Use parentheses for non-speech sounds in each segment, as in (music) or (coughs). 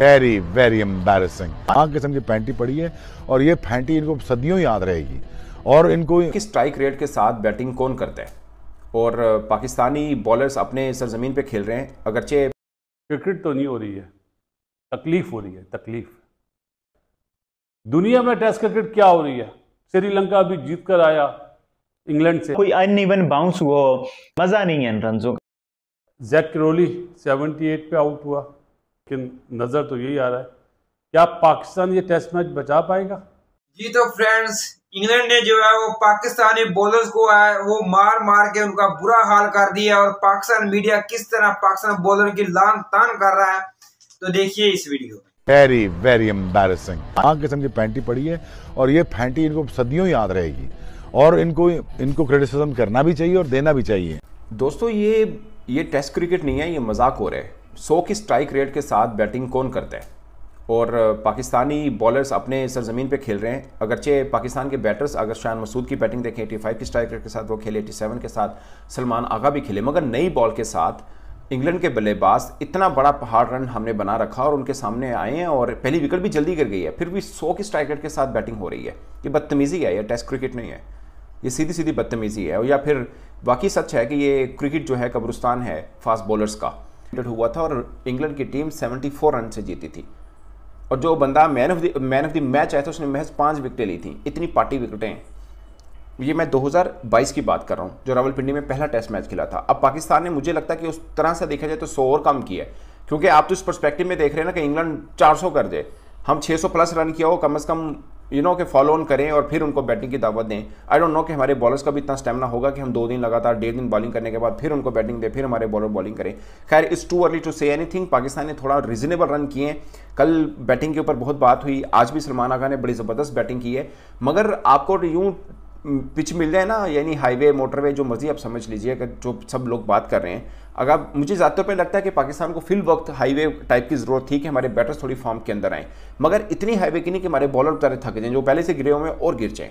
Very very embarrassing आग किस्म की पैंटी पड़ी है और ये पैंटी इनको सदियों याद रहेगी। और इनको स्ट्राइक रेट के साथ बैटिंग कौन करता है? और पाकिस्तानी बॉलर्स अपने सरजमीन पे खेल रहे हैं। अगरचे क्रिकेट तो नहीं हो रही है। तकलीफ़ हो रही है तकलीफ़। दुनिया में टेस्ट क्रिकेट क्या हो रही है? श्रीलंका भी जीत कर आया इंग्लैंड से। कोई अन इवन बाउंस हुआ मज़ा नहीं है इन रनों का। जैक क्रोली 78 पे आउट हुआ। लेकिन नज़र तो यही आ रहा है। क्या पाकिस्तान ये टेस्ट मैच बचा पाएगा? जी तो फ्रेंड्स इंग्लैंड ने जो है वो पाकिस्तानी बॉलर्स को है वो मार मार के उनका बुरा हाल कर दिया और पाकिस्तान मीडिया किस तरह पाकिस्तान बॉलर की लान तान कर रहा है तो देखिए इस वीडियो में। वेरी वेरी एम्बेरसिंग आग किस्म की पैंटी पड़ी है और ये पैंटी इनको सदियों याद रहेगी। और इनको इनको क्रिटिसिज्म करना भी चाहिए और देना भी चाहिए। दोस्तों ये ये टेस्ट क्रिकेट नहीं है ये मज़ाक हो रहा है। सौ की स्ट्राइक रेट के साथ बैटिंग कौन करता है? और पाकिस्तानी बॉलर्स अपने सरजमीन पे खेल रहे हैं। अगरचे पाकिस्तान के बैटर्स अगर शान मसूद की बैटिंग देखें 85 की स्ट्राइक रेट के साथ वो खेले 87 के साथ सलमान आगा भी खेले। मगर नई बॉल के साथ इंग्लैंड के बल्लेबाज इतना बड़ा पहाड़ रन हमने बना रखा और उनके सामने आए हैं और पहली विकेट भी जल्दी गिर गई है। फिर भी सौ की स्ट्राइक रेट के साथ बैटिंग हो रही है। ये बदतमीज़ी है यह टेस्ट क्रिकेट नहीं है। ये सीधी सीधी बदतमीज़ी है। या फिर बाकी सच है कि ये क्रिकेट जो है कब्रस्तान है फास्ट बॉलर्स का। हुआ था और इंग्लैंड की टीम 74 रन से जीती थी। और जो बंदा man of the man of the match आया था, उसने महज पाँच विकेटें ली थी। इतनी पार्टी विकेटें ये मैं 2022 की बात कर रहा हूँ, जो रावलपिंडी में पहला टेस्ट मैच खेला था। अब पाकिस्तान ने मुझे लगता है कि उस तरह से देखा जाए तो सौ और कम किया है। क्योंकि आप तो इस परस्पेक्टिव में देख रहे हैं ना कि इंग्लैंड 400 कर दे। हम 600 प्लस रन किया हो कम अज़ कम यू नो के फॉलो ऑन करें और फिर उनको बैटिंग की दावत दें। आई डोंट नो कि हमारे बॉलर्स का भी इतना स्टेमिना होगा कि हम दो दिन लगातार, डेढ़ दिन बॉलिंग करने के बाद फिर उनको बैटिंग दें, फिर हमारे बॉलर बॉलिंग करें। खैर इस too early to say anything Pakistan ने थोड़ा रीजनेबल रन किए कल बैटिंग के ऊपर बहुत बात हुई। आज भी सलमान आगा ने बड़ी ज़बरदस्त बैटिंग की है। मगर आपको यूँ पिच मिल जाए ना, यानी हाईवे, मोटरवे, जो मर्ज़ी आप समझ लीजिए अगर जो सब लोग बात कर रहे हैं। अगर मुझे ज़्यादातर पे लगता है कि पाकिस्तान को फिल वक्त हाईवे टाइप की ज़रूरत थी कि हमारे बैटर्स थोड़ी फॉर्म के अंदर आएँ। मगर इतनी हाईवे की नहीं कि हमारे बॉलर बेचारे थक जाएँ, जो पहले से गिरे हुए और गिर जाएँ।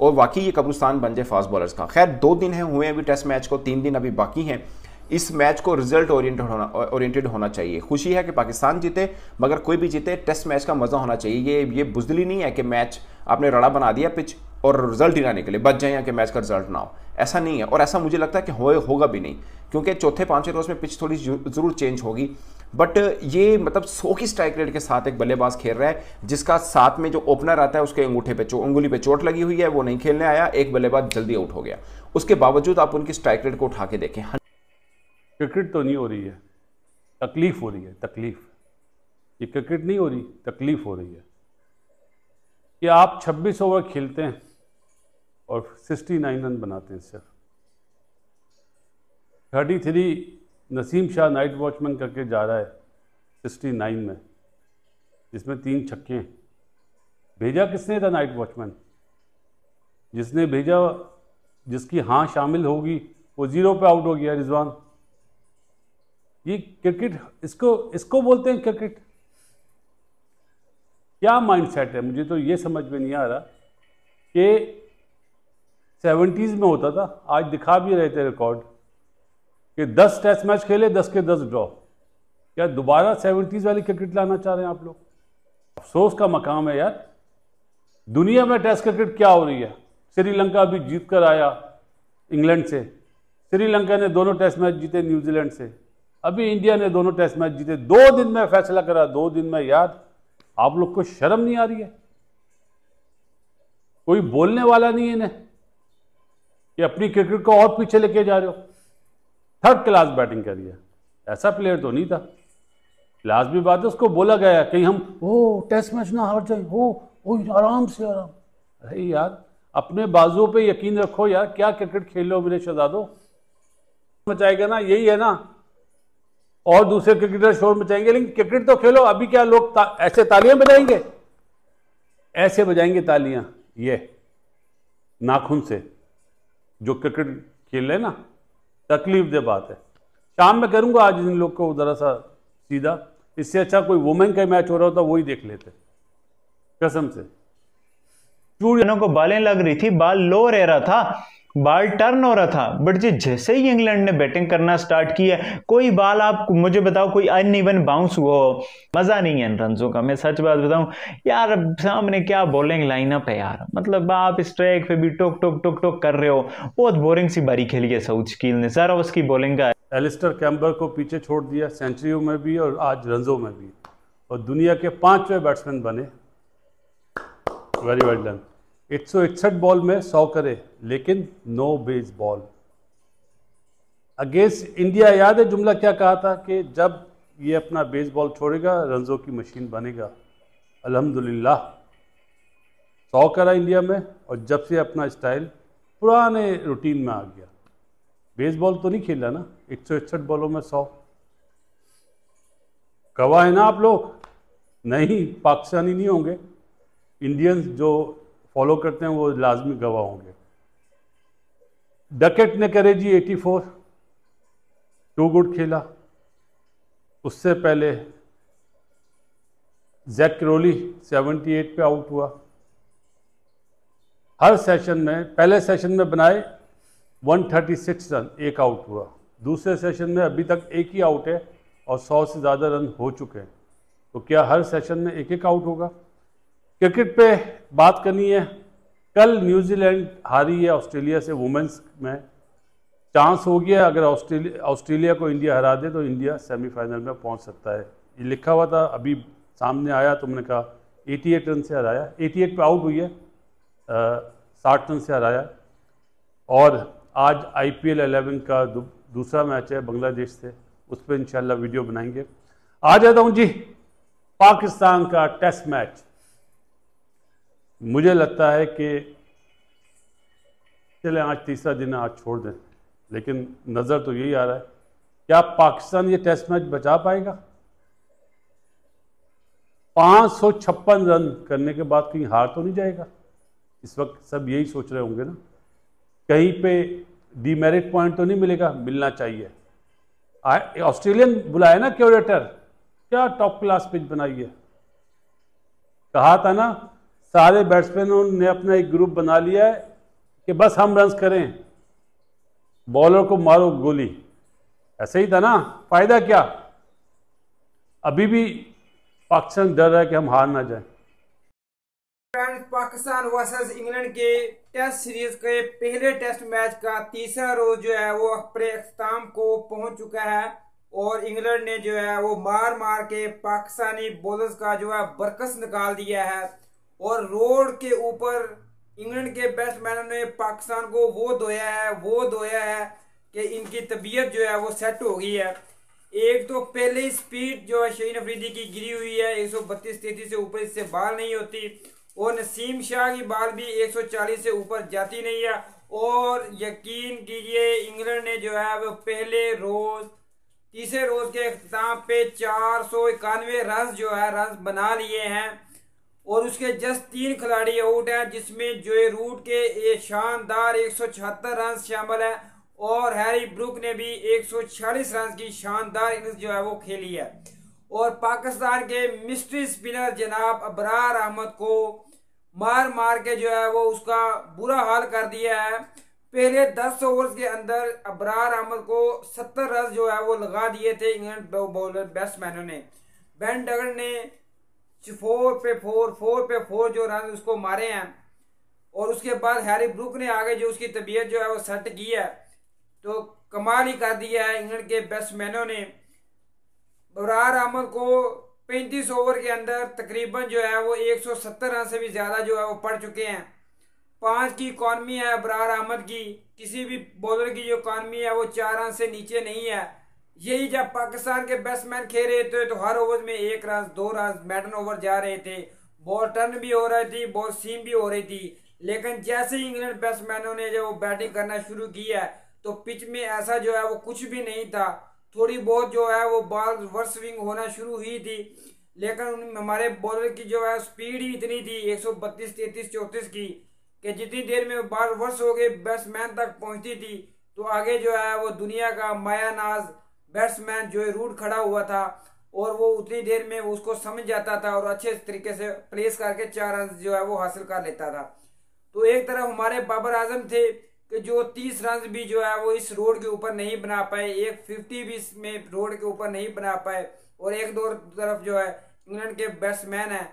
और वाकई ये कब्रिस्तान बन जाए फास्ट बॉलर्स का। खैर, दो दिन हैं, हुए अभी टेस्ट मैच को, तीन दिन अभी बाकी हैं। इस मैच को रिज़ल्ट ओरिएंटेड होना ओरिएंटेड होना चाहिए। खुशी है कि पाकिस्तान जीते, मगर कोई भी जीते, टेस्ट मैच का मज़ा होना चाहिए। ये ये बुजदली नहीं है कि मैच आपने रड़ा बना दिया पिच। और रिज़ल्ट ही ना निकले, बच जाए या कि मैच का रिज़ल्ट ना हो। ऐसा नहीं है, और ऐसा मुझे लगता है कि हो होगा भी नहीं, क्योंकि चौथे, पाँचवें रोज में पिच थोड़ी ज़रूर चेंज होगी। बट ये मतलब सौ की स्ट्राइक रेट के साथ एक बल्लेबाज खेल रहा है, जिसका साथ में जो ओपनर आता है, उसके अंगूठे पे उंगली पे चोट लगी हुई है, वो नहीं खेलने आया, एक बल्लेबाज जल्दी आउट हो गया। उसके बावजूद आप उनकी स्ट्राइक रेट को उठा के देखें। क्रिकेट तो नहीं हो रही है। तकलीफ़ हो रही है, तकलीफ़। ये क्रिकेट नहीं हो रही, तकलीफ़ हो रही है। कि आप 26 ओवर खेलते हैं और 69 रन बनाते हैं सिर्फ़। 33 नसीम शाह नाइट वॉचमैन करके जा रहा है 69 में, जिसमें तीन छक्के हैं। भेजा किसने था नाइट वॉचमैन? जिसने भेजा, जिसकी हाँ शामिल होगी, वो ज़ीरो पे आउट हो गया रिजवान। ये क्रिकेट, इसको इसको बोलते हैं क्रिकेट। क्या माइंडसेट है? मुझे तो ये समझ में नहीं आ रहा कि सेवेंटीज़ में होता था, आज दिखा भी रहे थे रिकॉर्ड कि दस टेस्ट मैच खेले, दस के दस ड्रॉ क्या दोबारा सेवेंटीज़ वाली क्रिकेट लाना चाह रहे हैं आप लोग। अफसोस का मकाम है यार। दुनिया में टेस्ट क्रिकेट क्या हो रही है? श्रीलंका भी जीत कर आया इंग्लैंड से। श्रीलंका ने दोनों टेस्ट मैच जीते न्यूजीलैंड से। अभी इंडिया ने दोनों टेस्ट मैच जीते। दो दिन में फैसला करा, दो दिन में यार आप लोग को शर्म नहीं आ रही है? कोई बोलने वाला नहीं है इन्हें। कि अपनी क्रिकेट को और पीछे लेके जा रहे हो। थर्ड क्लास बैटिंग करी है ऐसा प्लेयर तो नहीं था। भी बात है उसको बोला गया कहीं हम ओ टेस्ट मैच ना हार जाए। हो ओ आराम से आराम। अरे यार अपने बाजुओं पे यकीन रखो यार क्या क्रिकेट खेल लो मेरे शहजादो? मचाएगा ना यही है ना। और दूसरे क्रिकेटर शोर मचाएँगे लेकिन क्रिकेट तो खेलो अभी क्या लोग ता, ऐसे तालियाँ बजाएँगे? ऐसे बजाएँगे तालियाँ ये नाखून से। जो क्रिकेट खेल रहे ना, तकलीफ़ दे बात है। शाम में करूँगा, आज इन लोग को ज़रा सा सीधा। इससे अच्छा कोई वुमेन का मैच हो रहा होता वही देख लेते। कसम से। चूड़ियों को बालें लग रही थी, बाल लो रह रहा था। बाल टर्न हो रहा था बट जी जैसे ही इंग्लैंड ने बैटिंग करना स्टार्ट किया कोई बाल आप मुझे बताओ, कोई अन इवन बाउंस हुआ हो, मज़ा नहीं है इन रनों का। मैं सच बात बताऊँ, यार सामने क्या बॉलिंग लाइनअप है यार। मतलब आप स्ट्राइक पे भी टोक टोक टोक टोक कर रहे हो, बहुत बोरिंग सी बारी खेली है साउथ स्कील ने। सारा उसकी बॉलिंग का एलिस्टर कैम्बर को पीछे छोड़ दिया सेंचुरियों में भी और आज रनजों में भी। और दुनिया के पाँचवें बैट्समैन बने। वेरी वेल डन एक सौ इकसठ बॉल में सौ करे, लेकिन no base ball. Against India, याद है जुमला क्या कहा था कि जब ये अपना बेस बॉल छोड़ेगा, रनजों की मशीन बनेगा। अल्हम्दुलिल्लाह। सौ करा इंडिया में, और जब से अपना स्टाइल पुराने रूटीन में आ गया। बेस बॉल तो नहीं खेला ना, एक सौ इकसठ बॉलों में सौ। गवाह है ना आप लोग? नहीं, पाकिस्तानी नहीं होंगे। इंडियंस जो फॉलो करते हैं, वो लाजमी गवाह होंगे। डकेट ने करे जी 84 टू गुड खेला। उससे पहले जैक रोली 78 पे आउट हुआ। हर सेशन में, पहले सेशन में बनाए 136 रन, एक आउट हुआ। दूसरे सेशन में अभी तक एक ही आउट है और 100 से ज़्यादा रन हो चुके हैं। तो क्या हर सेशन में एक एक आउट होगा? क्रिकेट पे बात करनी है। कल न्यूजीलैंड हारी है ऑस्ट्रेलिया से वुमेंस में चांस हो गया। अगर ऑस्ट्रेलिया ऑस्ट्रेलिया को इंडिया हरा दे तो इंडिया सेमीफाइनल में पहुँच सकता है। ये लिखा हुआ था, अभी सामने आया, तुमने मैंने कहा 88 रन से हराया। 88 पे आउट हुई है साठ रन से हराया। और आज आई पी एल का दूसरा मैच है, बांग्लादेश से। उस पर इंशाल्लाह वीडियो बनाएँगे। आ जाता हूँ जी, पाकिस्तान का टेस्ट मैच। मुझे लगता है कि चले आज तीसरा दिन आज छोड़ दें। लेकिन नज़र तो यही आ रहा है। क्या पाकिस्तान ये टेस्ट मैच बचा पाएगा? पाँच सौ छप्पन रन करने के बाद कहीं हार तो नहीं जाएगा? इस वक्त सब यही सोच रहे होंगे ना। कहीं पे डीमेरिट पॉइंट तो नहीं मिलेगा? मिलना चाहिए। ऑस्ट्रेलियन बुलाया ना क्यूरेटर। क्या टॉप क्लास पिच बनाई है? कहा था ना सारे बैट्समैनों ने अपना एक ग्रुप बना लिया है कि बस हम रन करें। बॉलर को मारो गोली। ऐसे ही था ना? फ़ायदा क्या? अभी भी पाकिस्तान डर रहा है कि हम हार ना जाए। पाकिस्तान वर्सेस इंग्लैंड के टेस्ट सीरीज़ के पहले टेस्ट मैच का तीसरा रोज जो है वो अपने अख्ताम को पहुँच चुका है और इंग्लैंड ने जो है वो मार मार के पाकिस्तानी बॉलर्स का जो है बरकस निकाल दिया है। और रोड के ऊपर इंग्लैंड के बैट्समैनों ने पाकिस्तान को वो धोया है, वो धोया है कि इनकी तबीयत जो है वो सेट हो गई है। एक तो पहले ही स्पीड जो है शहीन अफरीदी की गिरी हुई है, एक सौ बत्तीस तैतीस से ऊपर इससे बाल नहीं होती। और नसीम शाह की बाल भी 140 से ऊपर जाती नहीं है। और यकीन कीजिए, इंग्लैंड ने जो है वो पहले रोज, तीसरे रोज के अख्ताम पे चार सौ इक्यानवे रन जो है रन बना लिए हैं। और उसके जस्ट तीन खिलाड़ी आउट हैं, जिसमें जो रूट के एक शानदार एक रन शामिल है और हैरी ब्रुक ने भी 146 रन की शानदार इनिंग्स जो है वो खेली है। और पाकिस्तान के मिस्ट्री स्पिनर जनाब अबरार अहमद को मार मार के जो है वो उसका बुरा हाल कर दिया है। पहले 10 ओवर्स के अंदर अबरार अहमद को 70 रन जो है वो लगा दिए थे इंग्लैंड बॉलर बैट्समैनों ने। बैन डगर ने फोर पे फोर फोर पे फोर जो रन उसको मारे हैं, और उसके बाद हैरी ब्रुक ने आगे जो उसकी तबीयत जो है वो सेट की है तो कमाल ही कर दिया है इंग्लैंड के बैट्समैनों ने। बरार अहमद को 35 ओवर के अंदर तकरीबन जो है वो 170 रन से भी ज़्यादा जो है वो पड़ चुके हैं। पाँच की इकॉनमी है बरार अहमद की, किसी भी बॉलर की जो इकॉनमी है वो चार रन से नीचे नहीं है। यही जब पाकिस्तान के बैट्समैन खेल रहे थे तो हर ओवर में एक रन दो रन मैडन ओवर जा रहे थे। बॉल टर्न भी हो रही थी बॉल सीम भी हो रही थी। लेकिन जैसे ही इंग्लैंड बैट्समैनों ने जो बैटिंग करना शुरू किया तो पिच में ऐसा जो है वो कुछ भी नहीं था। थोड़ी बहुत जो है वो बॉल वर्स स्विंग होना शुरू हुई थी। लेकिन हमारे बॉलर की जो है स्पीड ही इतनी थी, एक सौ बत्तीस, तैतीस, चौंतीस की, कि जितनी देर में बॉल वर्स हो गए बैट्समैन तक पहुँचती थी तो आगे जो है वो दुनिया का मायानाज बैट्समैन जो है रूट खड़ा हुआ था और वो उतनी देर में उसको समझ जाता था और अच्छे तरीके से प्लेस करके चार रन जो है वो हासिल कर लेता था। तो एक तरफ़ हमारे बाबर आज़म थे कि जो तीस रन भी जो है वो इस रोड के ऊपर नहीं बना पाए, एक फिफ्टी भी इसमें रोड के ऊपर नहीं बना पाए और एक दो तरफ़ जो है इंग्लैंड के बैट्समैन है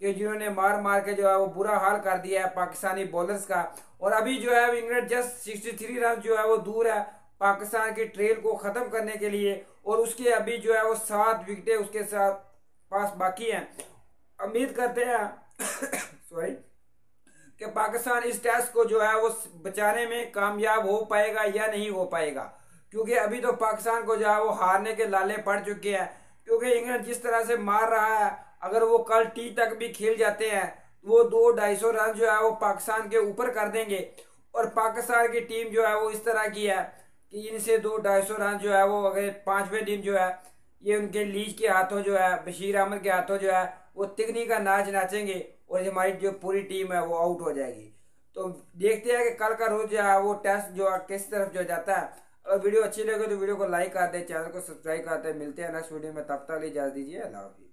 कि जिन्होंने मार मार के जो है वो बुरा हाल कर दिया है पाकिस्तानी बॉलर्स का। और अभी जो है इंग्लैंड जस्ट 63 रन जो है वो दूर है पाकिस्तान की ट्रेल को खत्म करने के लिए और उसके अभी जो है वो सात विकटें उसके साथ पास बाकी हैं। उम्मीद करते हैं (coughs) सॉरी कि पाकिस्तान इस टेस्ट को जो है वो बचाने में कामयाब हो पाएगा या नहीं हो पाएगा। क्योंकि अभी तो पाकिस्तान को जो है वो हारने के लाले पड़ चुके हैं। क्योंकि इंग्लैंड जिस तरह से मार रहा है, अगर वो कल टी तक भी खेल जाते हैं, वो दो ढाई सौ रन जो है वो पाकिस्तान के ऊपर कर देंगे। और पाकिस्तान की टीम जो है वो इस तरह की है कि इनसे दो ढाई सौ रन जो है वो अगर पाँचवें दिन जो है, ये उनके लीज के हाथों जो है, बशीर अहमद के हाथों जो है, वो तिकनी का नाच नाचेंगे और हमारी जो पूरी टीम है वो आउट हो जाएगी। तो देखते हैं कि कल का रोज जो है वो टेस्ट जो है किस तरफ़ जो जाता है। अगर वीडियो अच्छी लगे तो वीडियो को लाइक कर दे, चैनल को सब्सक्राइब कर दे। मिलते हैं नेक्स्ट वीडियो में, तब तक इजाज़त दीजिए। अल्लाह हाफिज़।